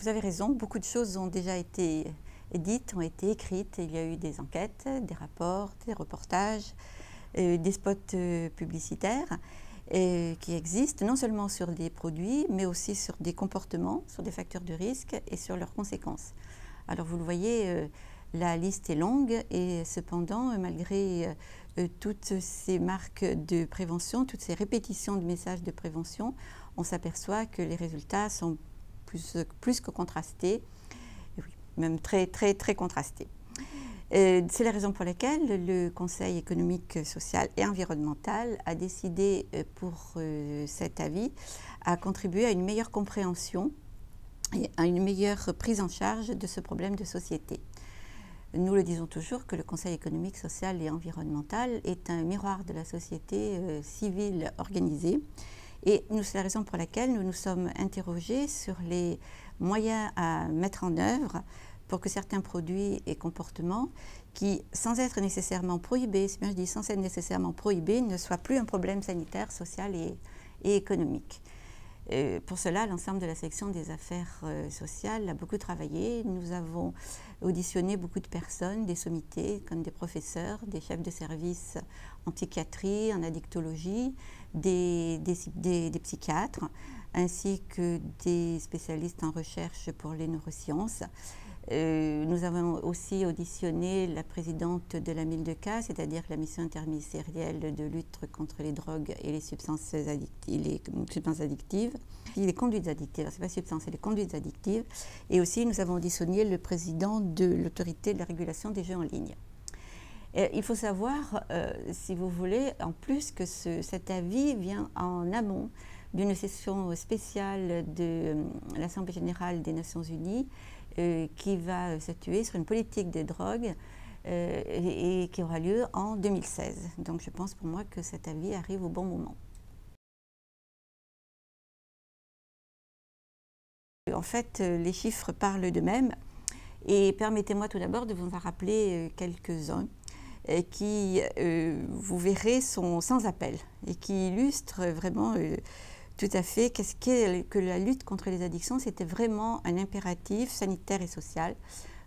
Vous avez raison, beaucoup de choses ont déjà été dites, ont été écrites. Il y a eu des enquêtes, des rapports, des reportages, euh, des spots euh, publicitaires euh, qui existent non seulement sur des produits, mais aussi sur des comportements, sur des facteurs de risque et sur leurs conséquences. Alors vous le voyez, la liste est longue et cependant, malgré toutes ces marques de prévention, toutes ces répétitions de messages de prévention, on s'aperçoit que les résultats sont plus, que contrasté, même très, très, très contrasté. C'est la raison pour laquelle le Conseil économique, social et environnemental a décidé euh, pour euh, cet avis à contribuer à une meilleure compréhension et à une meilleure prise en charge de ce problème de société. Nous le disons toujours que le Conseil économique, social et environnemental est un miroir de la société euh, civile organisée et c'est la raison pour laquelle nous nous sommes interrogés sur les moyens à mettre en œuvre pour que certains produits et comportements qui, sans être nécessairement prohibés, si bien je dis sans être nécessairement prohibés, ne soient plus un problème sanitaire, social et, économique. Euh, pour cela, l'ensemble de la section des affaires euh, sociales a beaucoup travaillé. Nous avons auditionné beaucoup de personnes, des sommités, comme des professeurs, des chefs de service en psychiatrie, en addictologie, des, psychiatres, ainsi que des spécialistes en recherche pour les neurosciences. Euh, nous avons aussi auditionné la présidente de la MILDECA, c'est-à-dire la mission interministérielle de lutte contre les drogues et les substances addictives, les, conduites addictives, c'est pas substances, c'est les conduites addictives. Et aussi, nous avons auditionné le président de l'autorité de la régulation des jeux en ligne il faut savoir, euh, si vous voulez, en plus que cet avis vient en amont d'une session spéciale de euh, l'Assemblée générale des Nations unies euh, qui va statuer sur une politique des drogues et, qui aura lieu en 2016. Donc je pense pour moi que cet avis arrive au bon moment. En fait, les chiffres parlent d'eux-mêmes. Et permettez-moi tout d'abord de vous en rappeler quelques-uns qui, euh, vous verrez, sont sans appel et qui illustrent vraiment euh, tout à fait qu'est-ce qu'est que la lutte contre les addictions, c'était vraiment un impératif sanitaire et social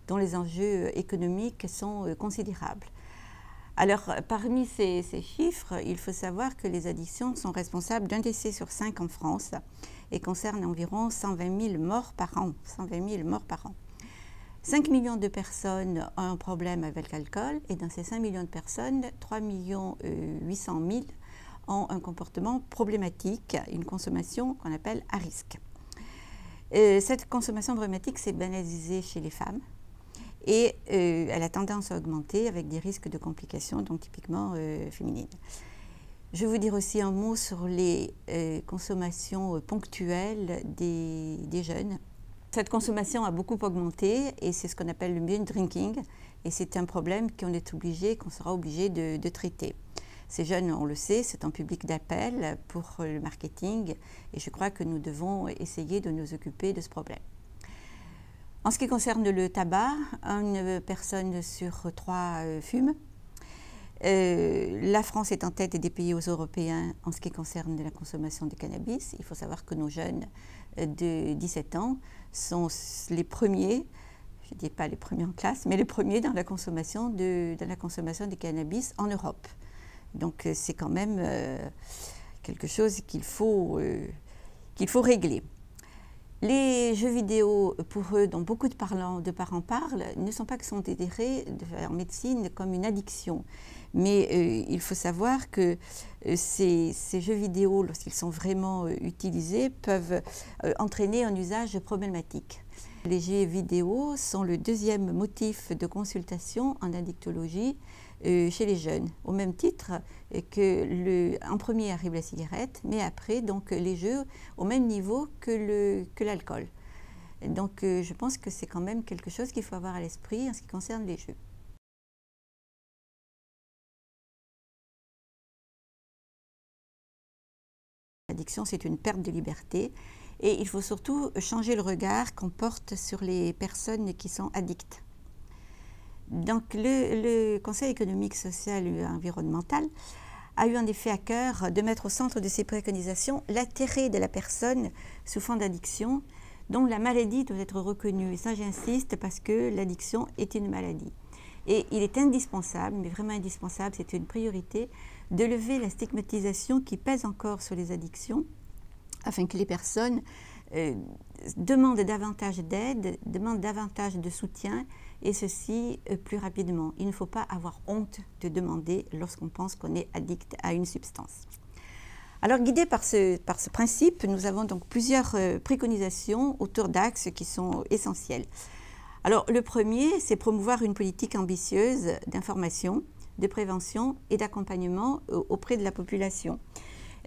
dont les enjeux euh, économiques sont considérables. Alors, parmi ces, chiffres, il faut savoir que les addictions sont responsables d'un décès sur cinq en France et concernent environ 120 000 morts par an. 120 000 morts par an. 5 millions de personnes ont un problème avec l'alcool et dans ces 5 millions de personnes, 3 millions 800 000 un comportement problématique, une consommation qu'on appelle à risque. Euh, cette consommation problématique s'est banalisée chez les femmes et euh, elle a tendance à augmenter avec des risques de complications, donc typiquement euh, féminines. Je vais vous dire aussi un mot sur les consommations ponctuelles des jeunes. Cette consommation a beaucoup augmenté et c'est ce qu'on appelle le binge drinking et c'est un problème qu'on est obligé, qu'on sera obligé de, traiter. Ces jeunes, on le sait, c'est un public d'appel pour le marketing et je crois que nous devons essayer de nous occuper de ce problème. En ce qui concerne le tabac, une personne sur trois euh, fume. Euh, la France est en tête des pays européens en ce qui concerne la consommation de cannabis. Il faut savoir que nos jeunes de 17 ans sont les premiers, je ne dis pas les premiers en classe, mais les premiers dans la consommation de, la consommation de cannabis en Europe. Donc euh, c'est quand même euh, quelque chose qu'il faut, euh, qu'il faut régler. Les jeux vidéo, pour eux, dont beaucoup de, parents parlent, ne sont pas considérés en médecine comme une addiction. Mais il faut savoir que ces, jeux vidéo, lorsqu'ils sont vraiment utilisés, peuvent entraîner un usage problématique. Les jeux vidéo sont le deuxième motif de consultation en addictologie chez les jeunes, au même titre que le, en premier arrive la cigarette, mais après donc les jeux au même niveau que l'alcool. Que donc je pense que c'est quand même quelque chose qu'il faut avoir à l'esprit en ce qui concerne les jeux. L'addiction, c'est une perte de liberté. Et il faut surtout changer le regard qu'on porte sur les personnes qui sont addictes. Donc le, Conseil économique, social et environnemental a eu en effet à cœur de mettre au centre de ses préconisations l'intérêt de la personne souffrant d'addiction Donc la maladie doit être reconnue. Et ça, j'insiste parce que l'addiction est une maladie. Et il est indispensable, mais vraiment indispensable, c'est une priorité, de lever la stigmatisation qui pèse encore sur les addictions, afin que les personnes euh, demandent davantage d'aide, demandent davantage de soutien, et ceci euh, plus rapidement. Il ne faut pas avoir honte de demander lorsqu'on pense qu'on est addict à une substance. Alors, guidés par ce, principe, nous avons donc plusieurs euh, préconisations autour d'axes qui sont essentiels. Alors, le premier, c'est promouvoir une politique ambitieuse d'information, de prévention et d'accompagnement auprès de la population.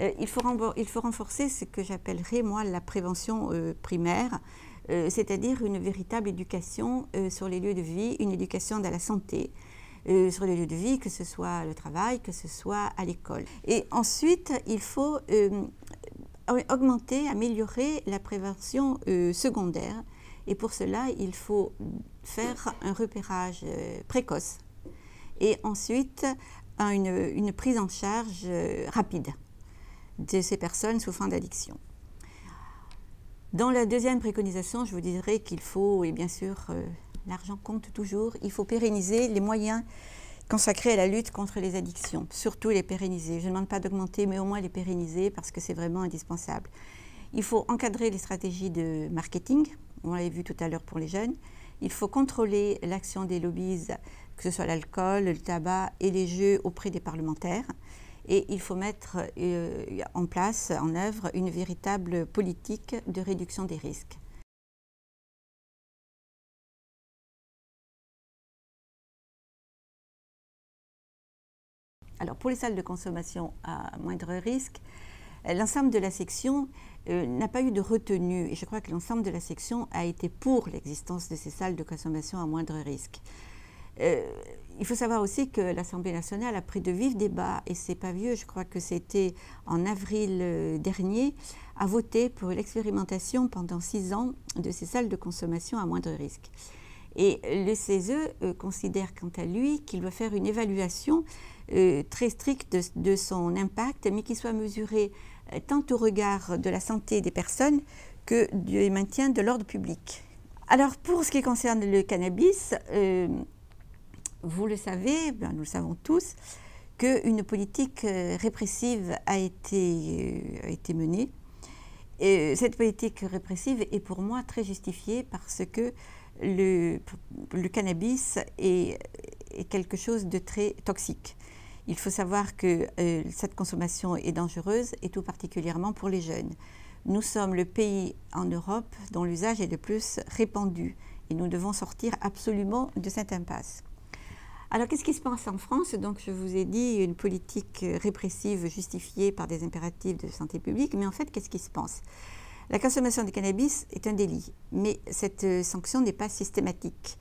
Euh, il, faut renforcer ce que j'appellerais, moi, la prévention primaire, c'est-à-dire une véritable éducation sur les lieux de vie, une éducation de la santé, euh, sur les lieux de vie, que ce soit le travail, que ce soit à l'école. Et ensuite, il faut euh, augmenter, améliorer la prévention euh, secondaire. Et pour cela, il faut faire un repérage précoce et ensuite une, prise en charge rapide de ces personnes souffrant d'addiction. Dans la deuxième préconisation, je vous dirais qu'il faut, et bien sûr, L'argent compte toujours. Il faut pérenniser les moyens consacrés à la lutte contre les addictions, surtout les pérenniser. Je ne demande pas d'augmenter, mais au moins les pérenniser parce que c'est vraiment indispensable. Il faut encadrer les stratégies de marketing, on l'avait vu tout à l'heure pour les jeunes. Il faut contrôler l'action des lobbies, que ce soit l'alcool, le tabac et les jeux auprès des parlementaires. Et il faut mettre euh, en place, en œuvre, une véritable politique de réduction des risques. Alors pour les salles de consommation à moindre risque, l'ensemble de la section euh, n'a pas eu de retenue et je crois que l'ensemble de la section a été pour l'existence de ces salles de consommation à moindre risque. Euh, il faut savoir aussi que l'Assemblée nationale a pris de vifs débats, et c'est pas vieux, je crois que c'était en avril dernier, a voté pour l'expérimentation pendant six ans de ces salles de consommation à moindre risque. Et le CESE considère quant à lui qu'il doit faire une évaluation euh, très strict de, son impact, mais qui soit mesuré euh, tant au regard de la santé des personnes que du maintien de l'ordre public. Alors pour ce qui concerne le cannabis, euh, vous le savez, ben, nous le savons tous, qu'une politique répressive a été, été menée. Et cette politique répressive est pour moi très justifiée parce que le, cannabis est, est, quelque chose de très toxique. Il faut savoir que euh, cette consommation est dangereuse et tout particulièrement pour les jeunes. Nous sommes le pays en Europe dont l'usage est le plus répandu et nous devons sortir absolument de cette impasse. Alors qu'est-ce qui se passe en France? Donc je vous ai dit une politique répressive justifiée par des impératifs de santé publique, mais en fait qu'est-ce qui se passe? La consommation de cannabis est un délit, mais cette sanction n'est pas systématique.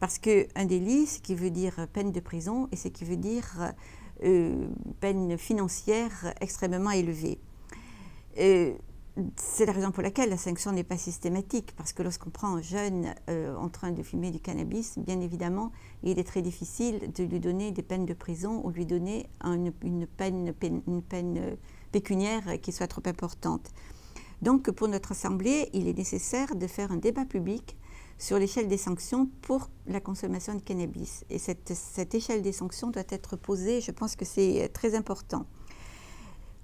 Parce qu'un délit, ce qui veut dire peine de prison et ce qui veut dire euh, peine financière extrêmement élevée. Euh, c'est la raison pour laquelle la sanction n'est pas systématique, parce que lorsqu'on prend un jeune euh, en train de fumer du cannabis, bien évidemment, il est très difficile de lui donner des peines de prison ou lui donner une, peine, peine pécuniaire qui soit trop importante. Donc, pour notre Assemblée, il est nécessaire de faire un débat public sur l'échelle des sanctions pour la consommation de cannabis. Et cette, cette échelle des sanctions doit être posée, je pense que c'est très important.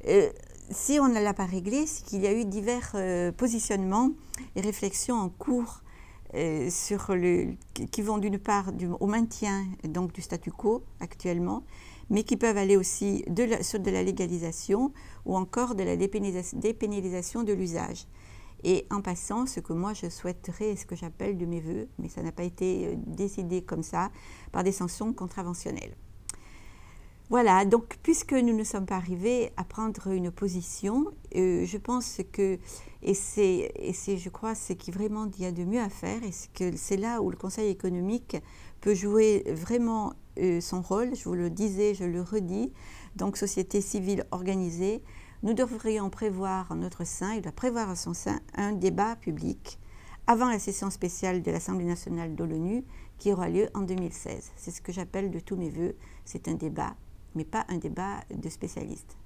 Euh, si on ne l'a pas réglé, c'est qu'il y a eu divers euh, positionnements et réflexions en cours euh, qui vont d'une part au maintien du statu quo actuellement, mais qui peuvent aller aussi de sur de la légalisation ou encore de la dépénalisation de l'usage. Et en passant, ce que moi je souhaiterais, ce que j'appelle de mes voeux, mais ça n'a pas été décidé comme ça, par des sanctions contraventionnelles. Voilà, donc puisque nous ne sommes pas arrivés à prendre une position, euh, je pense que, et c'est, je crois, ce qui vraiment il y a de mieux à faire, et c'est là où le Conseil économique peut jouer vraiment euh, son rôle, je vous le disais, je le redis, donc société civile organisée, nous devrions prévoir en notre sein, il doit prévoir à son sein un débat public avant la session spéciale de l'Assemblée nationale de l'ONU qui aura lieu en 2016. C'est ce que j'appelle de tous mes voeux, c'est un débat, mais pas un débat de spécialistes.